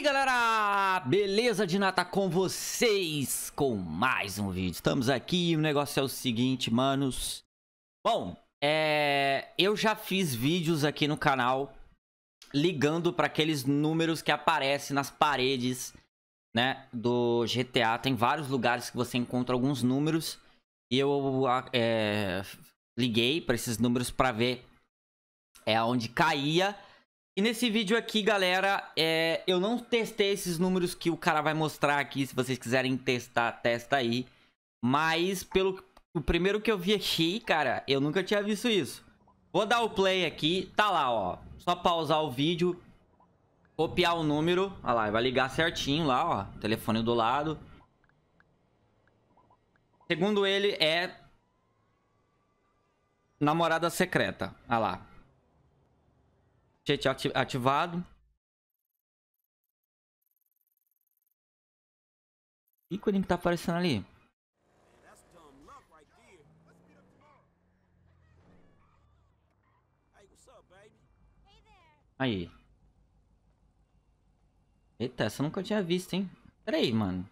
aí galera, beleza de nata com vocês com mais um vídeo. Estamos aqui, o negócio é o seguinte, manos. Bom, é... eu já fiz vídeos aqui no canal Ligando para aqueles números que aparecem nas paredes né, do GTA Tem vários lugares que você encontra alguns números E eu é... liguei para esses números para ver é onde caía e nesse vídeo aqui, galera, é, eu não testei esses números que o cara vai mostrar aqui. Se vocês quiserem testar, testa aí. Mas pelo o primeiro que eu vi aqui, cara, eu nunca tinha visto isso. Vou dar o play aqui. Tá lá, ó. Só pausar o vídeo. Copiar o número. Olha lá, vai ligar certinho lá, ó. Telefone do lado. Segundo ele, é... Namorada secreta. Olha lá. Chat ativado. ícone que tá aparecendo ali. Aí. Eita, essa eu nunca tinha visto, hein? Pera aí, mano.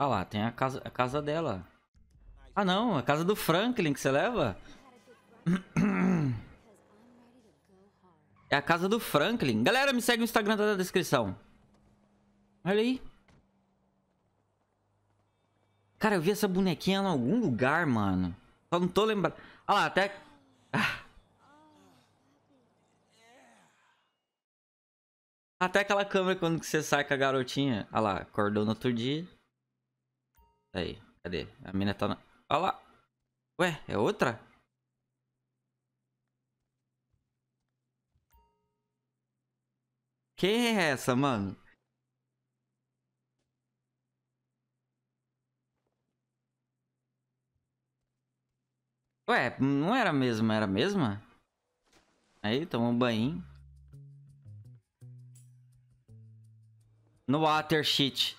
Olha lá, tem a casa, a casa dela. Ah, não. A casa do Franklin que você leva? É a casa do Franklin. Galera, me segue no Instagram tá na descrição. Olha aí. Cara, eu vi essa bonequinha em algum lugar, mano. Só não tô lembrando. Olha lá, até... Ah. Até aquela câmera quando você sai com a garotinha. Olha lá, acordou no outro dia. Aí, cadê? A mina tá na... Olha lá. Ué, é outra? Quem é essa, mano? Ué, não era mesmo, era a mesma? Aí, toma um banho. No water sheet.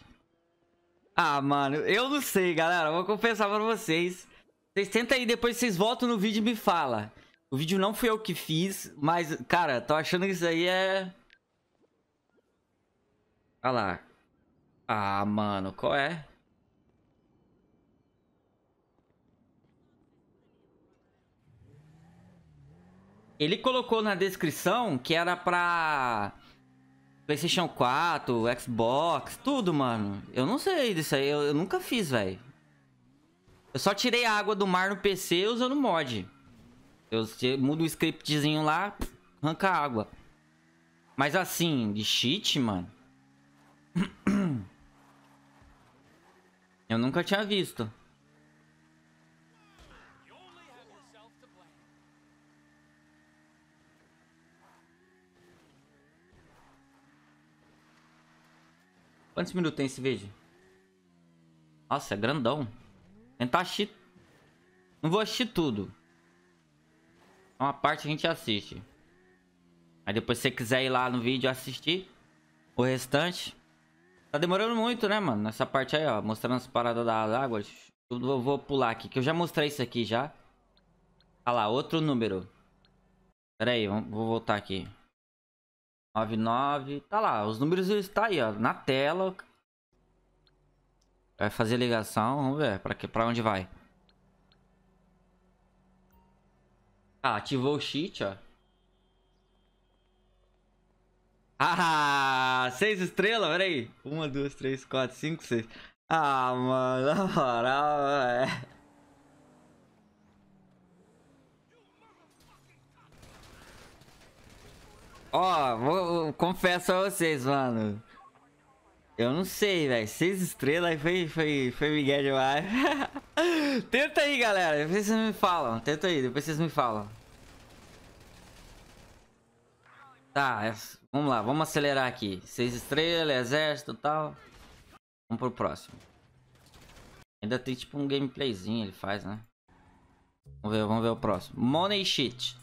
Ah, mano, eu não sei, galera. Vou confessar pra vocês. Vocês tentam aí, depois vocês voltam no vídeo e me fala. O vídeo não fui eu que fiz, mas, cara, tô achando que isso aí é... Olha lá. Ah, mano, qual é? Ele colocou na descrição que era pra PlayStation 4, Xbox, tudo, mano. Eu não sei disso aí, eu, eu nunca fiz, velho. Eu só tirei a água do mar no PC usando mod. Eu mudo o scriptzinho lá, arranca água. Mas assim, de cheat, mano. Eu nunca tinha visto. Quantos minutos tem esse vídeo? Nossa, é grandão. Tentar assistir... Não vou assistir tudo. Uma parte a gente assiste. Aí depois se você quiser ir lá no vídeo assistir o restante. Tá demorando muito, né, mano? Nessa parte aí, ó. Mostrando as paradas das águas. Eu vou pular aqui, que eu já mostrei isso aqui já. Olha lá, outro número. Pera aí, vou voltar aqui. 99. Tá lá, os números estão aí, ó, na tela. Vai fazer ligação, vamos ver pra, que, pra onde vai. Ah, ativou o cheat, ó. Ah, seis estrelas, peraí. Uma, duas, três, quatro, cinco, seis. Ah, mano, na moral, é. Ó, vou, confesso a vocês, mano. Eu não sei, velho. Seis estrelas foi, foi, foi Miguel demais. Tenta aí, galera. Depois vocês me falam. Tenta aí, depois vocês me falam. Tá, é, vamos lá. Vamos acelerar aqui. Seis estrelas, exército e tal. Vamos pro próximo. Ainda tem tipo um gameplayzinho ele faz, né? Vamos ver, vamos ver o próximo. Money Sheet.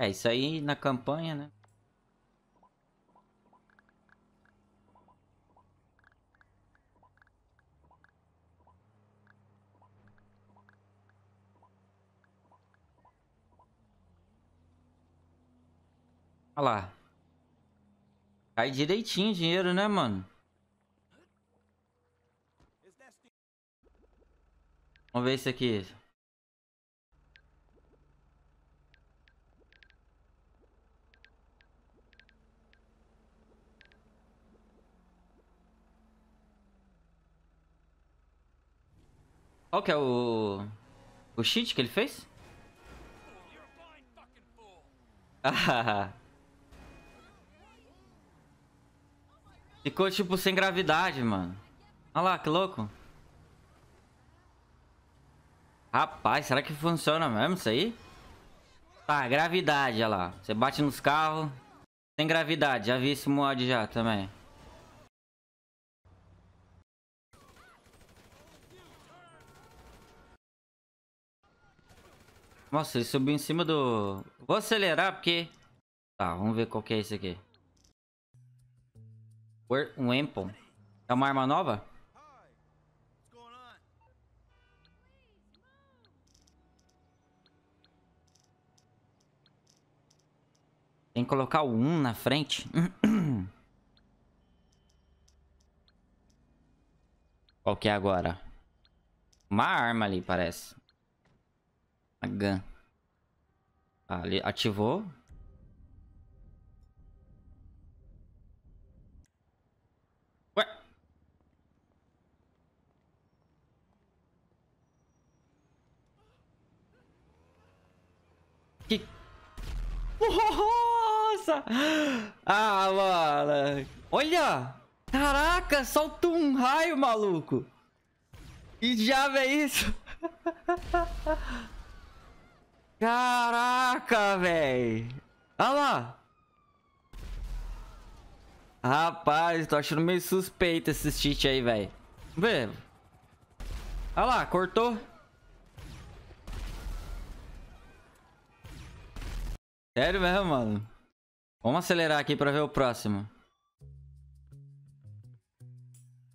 É, isso aí na campanha, né? Olha lá. Cai direitinho o dinheiro, né, mano? Vamos ver isso aqui. Qual que é o... O cheat que ele fez? Ficou tipo sem gravidade, mano. Olha lá, que louco. Rapaz, será que funciona mesmo isso aí? Tá, gravidade, olha lá. Você bate nos carros. Sem gravidade, já vi esse mod já também. Nossa, ele subiu em cima do... Vou acelerar porque... Tá, vamos ver qual que é esse aqui. Um Empon. É uma arma nova? Tem que colocar o 1 na frente. Qual que é agora? Uma arma ali, parece. A gun. Ah, ali ativou. Ué. Que... Nossa! Ah, mano. Olha! Caraca, soltou um raio, maluco. Que diabo é isso? Caraca, velho. Olha lá. Rapaz, tô achando meio suspeito esse cheat aí, velho. Vê. Olha lá, cortou. Sério mesmo, mano. Vamos acelerar aqui pra ver o próximo.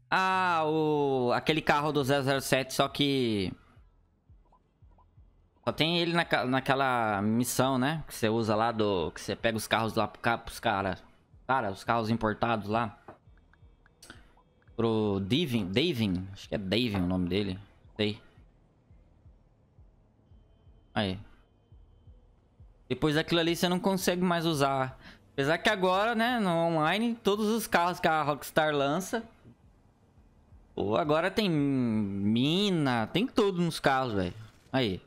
Ah, o... Aquele carro do 007, só que... Só tem ele na, naquela missão, né? Que você usa lá do... Que você pega os carros lá pros caras. Cara, os carros importados lá. Pro Divin. Davin. Acho que é Davin o nome dele. Sei. Aí. Depois daquilo ali você não consegue mais usar. Apesar que agora, né, no online, todos os carros que a Rockstar lança... Ou agora tem mina, tem tudo nos carros, velho. Aí.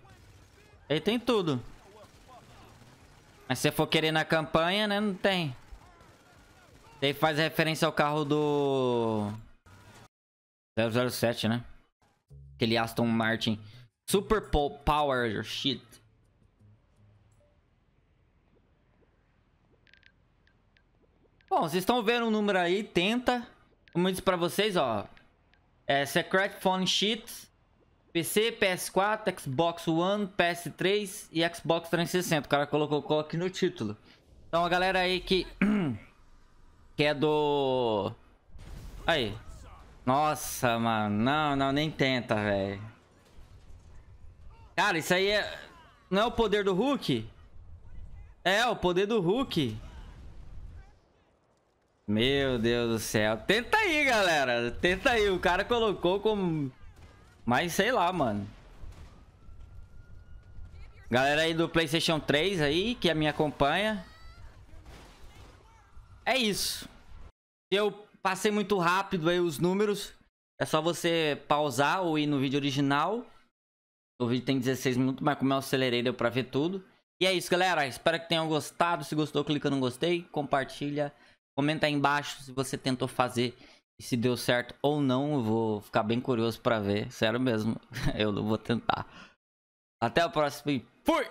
Ele tem tudo. Mas se for querer na campanha, né? Não tem. Ele faz referência ao carro do... 007, né? Aquele Aston Martin. Super Power Shit. Bom, vocês estão vendo o número aí. Tenta. Como eu disse pra vocês, ó. É Secret Phone Sheet. PC, PS4, Xbox One, PS3 e Xbox 360. O cara colocou aqui no título. Então a galera aí que... que é do... Aí. Nossa, mano. Não, não, nem tenta, velho. Cara, isso aí é... Não é o poder do Hulk? É, o poder do Hulk. Meu Deus do céu. Tenta aí, galera. Tenta aí. O cara colocou como... Mas sei lá, mano. Galera aí do Playstation 3 aí, que me acompanha. É isso. Eu passei muito rápido aí os números. É só você pausar ou ir no vídeo original. O vídeo tem 16 minutos, mas como eu acelerei deu pra ver tudo. E é isso, galera. Espero que tenham gostado. Se gostou, clica no gostei, compartilha. Comenta aí embaixo se você tentou fazer e se deu certo ou não, eu vou ficar bem curioso pra ver. Sério mesmo. eu não vou tentar. Até a próxima e fui!